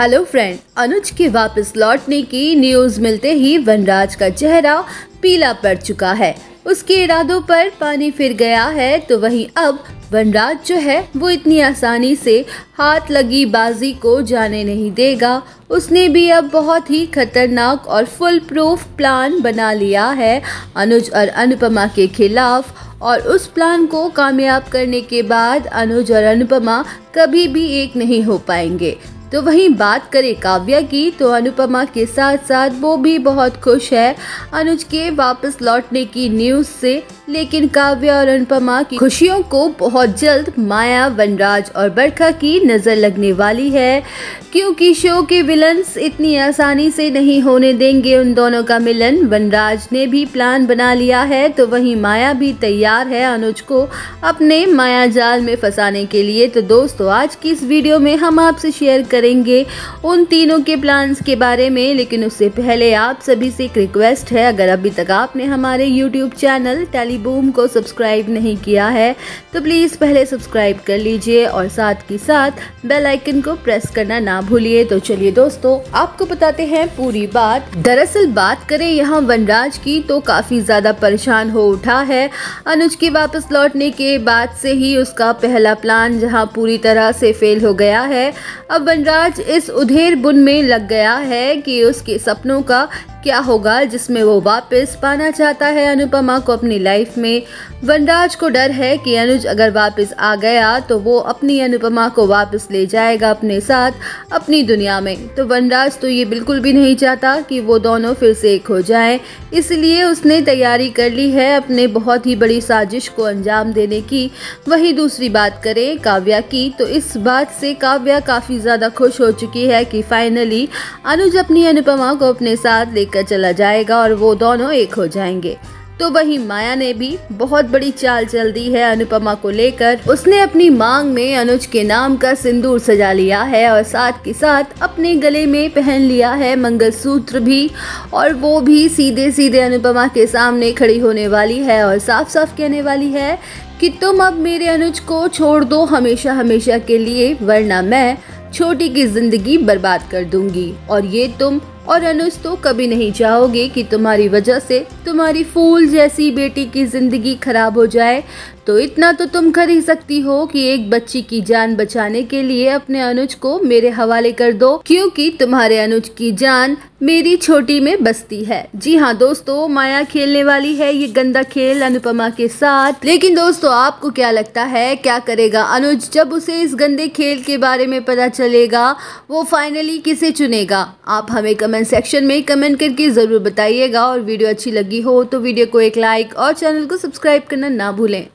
Hello friend, अनुज के वापस लौटने की न्यूज़ मिलते ही वनराज का चेहरा पीला पड़ चुका है। उसके इरादों पर पानी फिर गया है तो वहीं अब वनराज जो है, वो इतनी आसानी से हाथ लगी बाजी को जाने नहीं देगा। उसने भी अब बहुत ही खतरनाक और फुल प्रूफ प्लान बना लिया है, अनुज और अनुपमा के खिलाफ। और उस प्लान को कामयाब करने के बाद अनुज और अनुपमा कभी भी एक नहीं हो पाएँगे। तो वहीं बात करें काव्या की तो अनुपमा के साथ साथ वो भी बहुत खुश है। अनुज के वापस लौटने की न्यूज़ से, लेकिन काव्या और अनुपमा की खुशियों को बहुत जल्द माया, वनराज और बरखा की नज़र लगने वाली है। क्योंकि शो के विलन्स इतनी आसानी से नहीं होने देंगे उन दोनों का मिलन। वनराज ने भी प्लान बना लिया है तो वहीं माया भी तैयार है अनुज को अपने माया जाल में फंसाने के लिए। तो दोस्तों, आज की इस वीडियो में हम आपसे शेयर करेंगे उन तीनों के प्लान्स के बारे में, लेकिन उससे पहले आप सभी से एक रिक्वेस्ट है। अगर अभी तक आपने हमारे यूट्यूब चैनल टेली बूम को सब्सक्राइब नहीं किया है तो प्लीज़ पहले सब्सक्राइब कर लीजिए और साथ के साथ बेल आइकन को प्रेस करना ना भूलिए। तो चलिए दोस्तों, आपको बताते हैं पूरी बात। दरअसल बात करें यहाँ वनराज की तो काफ़ी ज़्यादा परेशान हो उठा है। अनुज के वापस लौटने के बाद से ही उसका पहला प्लान जहाँ पूरी तरह से फेल हो गया है। अब वनराज इस उधेर बुन में लग गया है कि उसके सपनों का क्या होगा जिसमें वो वापस पाना चाहता है अनुपमा को अपनी लाइफ में? वनराज को डर है कि अनुज अगर वापस आ गया तो वो अपनी अनुपमा को वापस ले जाएगा अपने साथ, अपनी दुनिया में। तो वनराज तो ये बिल्कुल भी नहीं चाहता कि वो दोनों फिर से एक हो जाएँ। इसलिए उसने तैयारी कर ली है अपने बहुत ही बड़ी साजिश को अंजाम देने की। वही दूसरी बात करें काव्या की तो इस बात से काव्या काफ़ी ज़्यादा खुश हो चुकी है कि फाइनली अनुज अपनी अनुपमा को अपने साथ ले लेकर चला जाएगा और वो दोनों एक हो जाएँगे। तो वही माया ने भी बहुत बड़ी चाल चल दी है अनुपमा को लेकर। उसने अपनी मांग में अनुज के नाम का सिंदूर सजा लिया है और साथ के साथ अपने गले में पहन लिया है मंगलसूत्र भी और वो भी सीधे सीधे अनुपमा के सामने खड़ी होने वाली है और साफ़ साफ़ कहने वाली है कि तुम अब मेरे अनुज को छोड़ दो हमेशा हमेशा के लिए, वरना मैं छोटी की ज़िंदगी बर्बाद कर दूँगी। और ये तुम और अनुज तो कभी नहीं चाहोगे कि तुम्हारी वजह से तुम्हारी फूल जैसी बेटी की ज़िंदगी खराब हो जाए। तो इतना तो तुम कर ही सकती हो कि एक बच्ची की जान बचाने के लिए अपने अनुज को मेरे हवाले कर दो, क्योंकि तुम्हारे अनुज की जान मेरी छोटी में बसती है। जी हाँ दोस्तों, माया खेलने वाली है ये गंदा खेल अनुपमा के साथ। लेकिन दोस्तों, आपको क्या लगता है, क्या करेगा अनुज जब उसे इस गंदे खेल के बारे में पता चलेगा, वो फाइनली किसे चुनेगा? आप हमें कमेंट सेक्शन में कमेंट करके ज़रूर बताइएगा और वीडियो अच्छी लगी हो तो वीडियो को एक लाइक और चैनल को सब्सक्राइब करना ना भूलें।